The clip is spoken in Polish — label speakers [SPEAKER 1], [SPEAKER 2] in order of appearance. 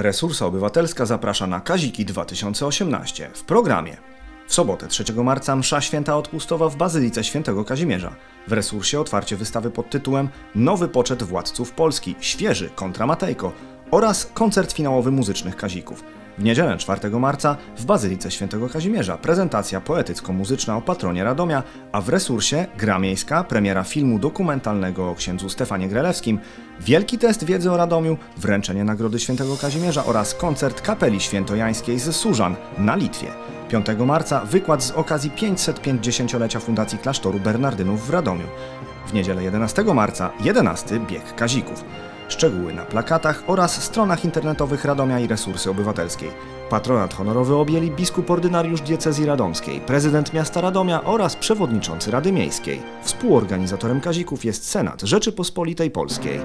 [SPEAKER 1] Resursa Obywatelska zaprasza na Kaziki 2018 w programie. W sobotę 3 marca msza święta odpustowa w Bazylice Świętego Kazimierza. W resursie otwarcie wystawy pod tytułem Nowy poczet władców Polski, świeży kontra Matejko oraz koncert finałowy muzycznych Kazików. W niedzielę 4 marca w Bazylice Świętego Kazimierza prezentacja poetycko-muzyczna o patronie Radomia, a w resursie gra miejska, premiera filmu dokumentalnego o księdzu Stefanie Grelewskim, wielki test wiedzy o Radomiu, wręczenie Nagrody Świętego Kazimierza oraz koncert kapeli świętojańskiej z Służan na Litwie. 5 marca wykład z okazji 550-lecia Fundacji Klasztoru Bernardynów w Radomiu. W niedzielę 11 marca 11 bieg Kazików. Szczegóły na plakatach oraz stronach internetowych Radomia i Resursy Obywatelskiej. Patronat honorowy objęli biskup ordynariusz diecezji radomskiej, prezydent miasta Radomia oraz przewodniczący Rady Miejskiej. Współorganizatorem Kazików jest Senat Rzeczypospolitej Polskiej.